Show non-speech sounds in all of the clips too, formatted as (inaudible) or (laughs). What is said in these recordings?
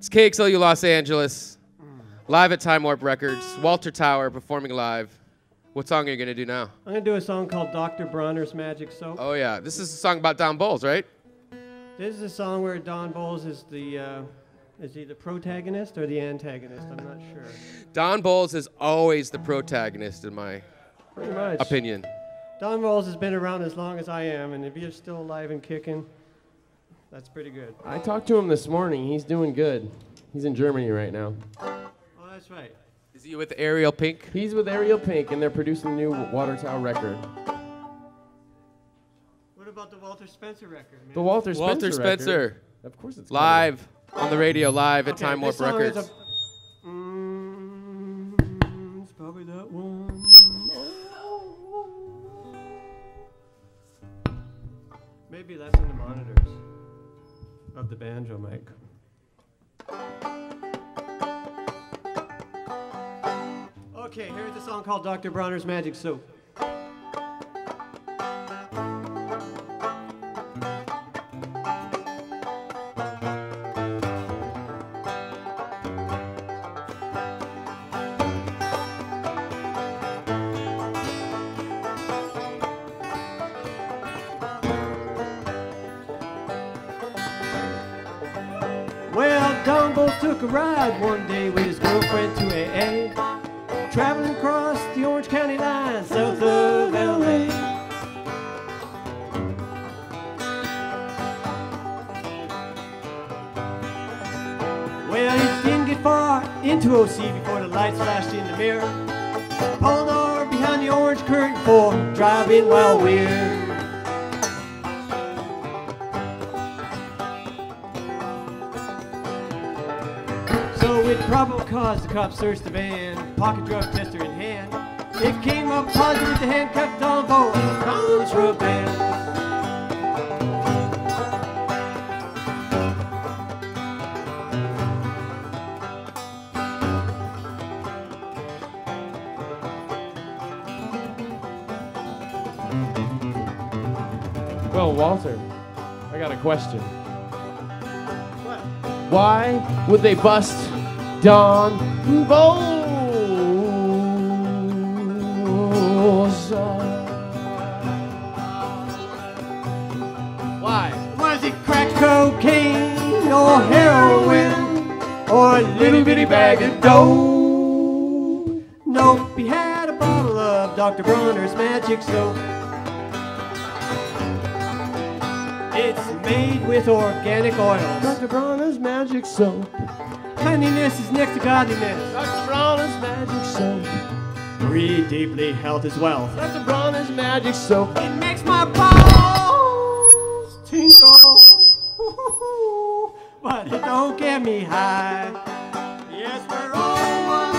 It's KXLU Los Angeles, live at Timewarp Records. Walter Tower performing live. What song are you gonna do now? I'm gonna do a song called Dr. Bronner's Magic Soap. Oh yeah, this is a song about Don Bolles, right? This is a song where Don Bolles is the uh, is he the protagonist or the antagonist? I'm not sure. Don Bolles is always the protagonist in my Pretty much. opinion. Don Bolles has been around as long as I am, and if you're still alive and kicking, that's pretty good. I talked to him this morning. He's doing good. He's in Germany right now. Oh, that's right. Is he with Ariel Pink? He's with Ariel Pink, and they're producing a new Water Tower record. What about the Walter Spencer record, man? The Walter Spencer. Walter Spencer, record. Of course it's live on the radio, live at Okay, Timewarp this is Records. a- Mm, it's probably that one. Maybe that's in the monitors of the banjo mic. Okay, here's a song called Dr. Bronner's Magic Soap. Don Bolles took a ride one day with his girlfriend to AA, traveling across the Orange County line south of LA. Well, he didn't get far into OC before the lights flashed in the mirror. Pulling over behind the orange curtain for driving while weird. With probable cause, the cops searched the van, pocket drug tester in hand. It came up positive the handcuffed Don Bolles, contraband. Well, Walter, I got a question. What? Why would they bust Don Bolles? Why? Was it crack cocaine or heroin or a little bitty bag of dope? Nope, he had a bottle of Dr. Bronner's magic soap. It's made with organic oils. Dr. Bronner's magic soap. Cleanliness is next to godliness. Dr. Bronner's magic soap. Breathe deeply, health is wealth. Dr. Bronner's magic soap. It makes my balls tingle. (laughs) But it don't get me high. Yes, we're all one.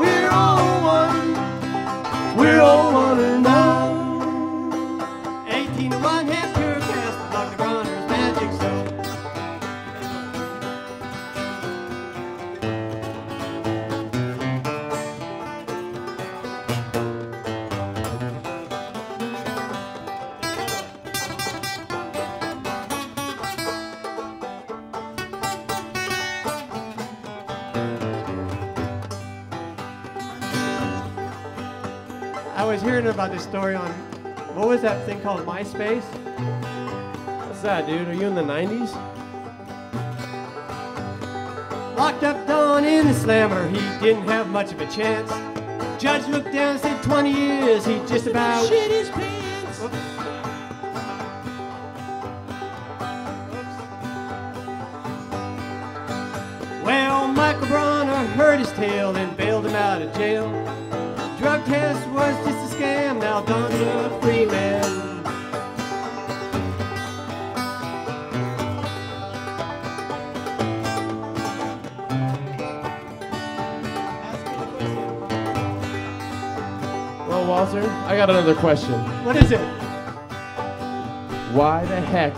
We're all one. We're all one and now. 18 to 1 hit I was hearing about this story on, what was that thing called, MySpace? What's that, dude? Are you in the 90s? Locked up Don in the slammer, he didn't have much of a chance. Judge looked down and said 20 years, he just about shit his pants. Well, Michael Bronner heard his tale and bailed him out of jail. Drug test was just a scam, now Don's a free man. Well, Walter, I got another question. What is it? Why the heck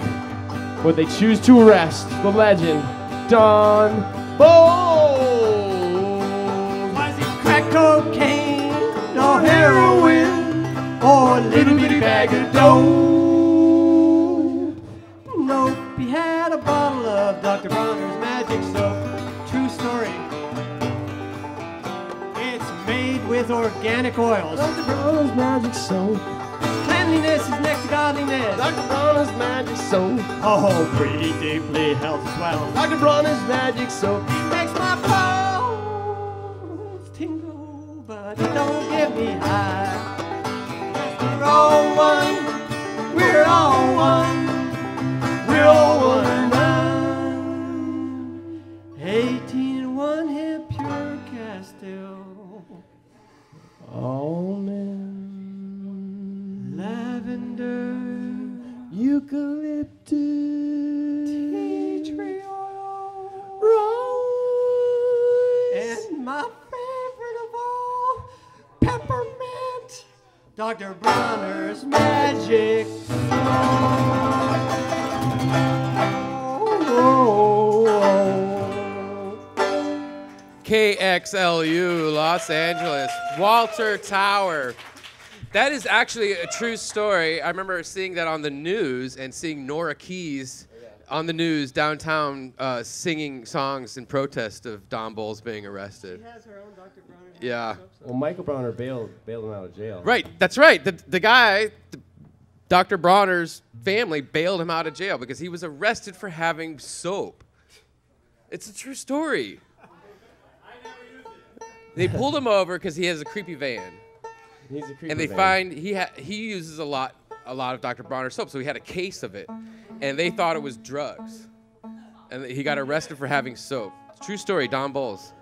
would they choose to arrest the legend, Don Bolles? Was it crack cocaine little bitty bag of dough. Nope, he had a bottle of Dr. Bronner's magic soap. True story. It's made with organic oils. Dr. Bronner's magic soap. Cleanliness is next to godliness. Dr. Bronner's magic soap. Oh, pretty deeply health as well. Dr. Bronner's magic soap. He makes my pulse tingle, but it don't get me high. We're all one. We're all one now. 18 one hemp pure Castile. Man. Lavender. Eucalyptus. Dr. Bronner's magic. KXLU, Los Angeles. Walter Tower. That is actually a true story. I remember seeing that on the news and seeing Nora Keyes on the news downtown uh, singing songs in protest of Don Bolles being arrested. She has her own Dr. Bronner. Yeah. Well, Michael Bronner bailed bailed him out of jail. Right, that's right. The, the guy, the, Dr. Bronner's family bailed him out of jail because he was arrested for having soap. It's a true story. They pulled him over because he has a creepy van, He's a creeper and they van. find he ha- he uses a lot a lot of Dr. Bronner's soap, so he had a case of it, and they thought it was drugs, and he got arrested for having soap. True story, Don Bolles.